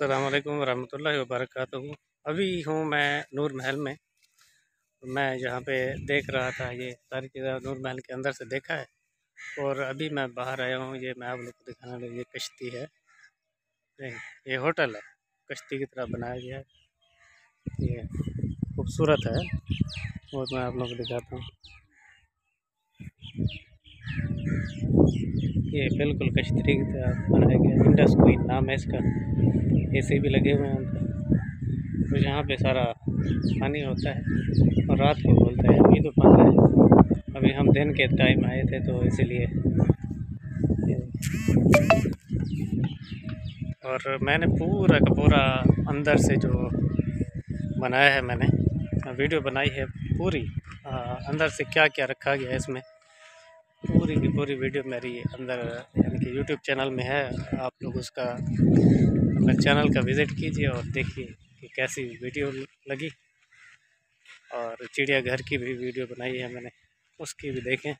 अल्लाम वरहमल वर्क अभी हूँ मैं नूर महल में। मैं यहाँ पे देख रहा था ये सारी चीज़ें नूर महल के अंदर से देखा है। और अभी मैं बाहर आया हूँ, ये मैं आप लोग को दिखाने लगा ये कश्ती है। ये होटल है। कश्ती की तरह बनाया गया है। ये खूबसूरत है। और मैं आप लोग को दिखाता हूँ। ये बिल्कुल कश्ती की तरह बनाया गया इंडस क्वीन नाम है इसका। ए सी भी लगे हुए हैं तो यहाँ पे सारा पानी होता है और रात को बोलते हैं अभी तो पानी है। अभी हम दिन के टाइम आए थे तो इसीलिए और मैंने पूरा का पूरा अंदर से जो बनाया है मैंने वीडियो बनाई है पूरी। आ, अंदर से क्या क्या रखा गया है इसमें? पूरी की पूरी वीडियो मेरी अंदर, यानी कि यूट्यूब चैनल में है। आप लोग उसका, अपने चैनल का विज़िट कीजिए और देखिए कि कैसी वीडियो लगी। और चिड़ियाघर की भी वीडियो बनाई है मैंने, उसकी भी देखें।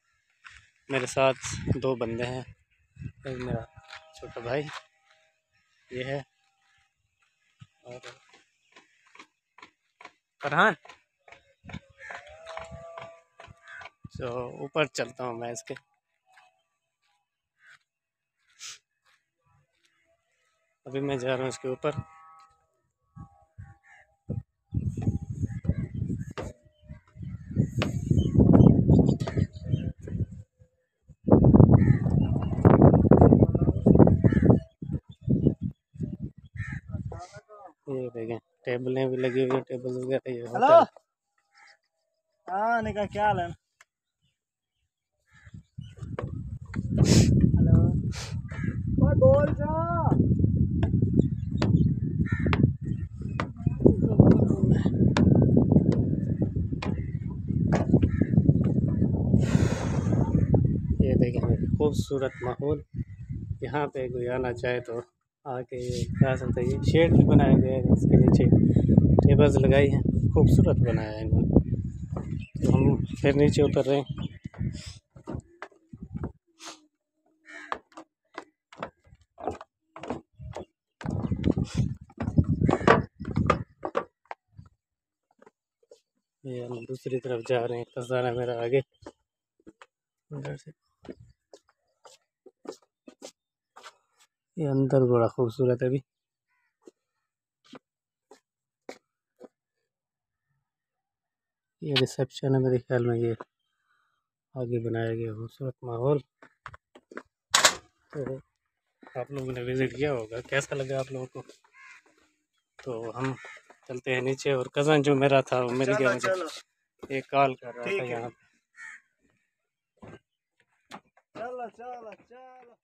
मेरे साथ दो बंदे हैं, एक मेरा छोटा भाई, ये है। और फरहान? तो ऊपर चलता हूँ मैं इसके। अभी मैं जा रहा हूँ इसके ऊपर। ये देखें टेबलें भी लगी हुई है टेबल वगैरह ये हेलो? हाँ निका क्या हाल है हेलो बोल जा ये देखें खूबसूरत माहौल। यहाँ पे कोई आना चाहे तो आके जा सकते हैं शेड भी बनाया गया है, इसके नीचे टेबल्स लगाई हैं, खूबसूरत बनाया है इन्होंने। तो हम फिर नीचे उतर रहे हैं। ये हम दूसरी तरफ़ जा रहे हैं खजाना मेरा आगे। उधर से। ये अंदर बड़ा खूबसूरत है अभी। ये रिसेप्शन है मेरे ख्याल में, ये आगे बनाया गया खूबसूरत माहौल। तो आप लोगों ने विज़िट किया होगा। कैसा लगा आप लोगों को? तो हम चलते हैं नीचे और कज़न जो मेरा था वो मिल गया मुझे। एक कॉल कर रहा था यहाँ। पे चलो चलो चलो।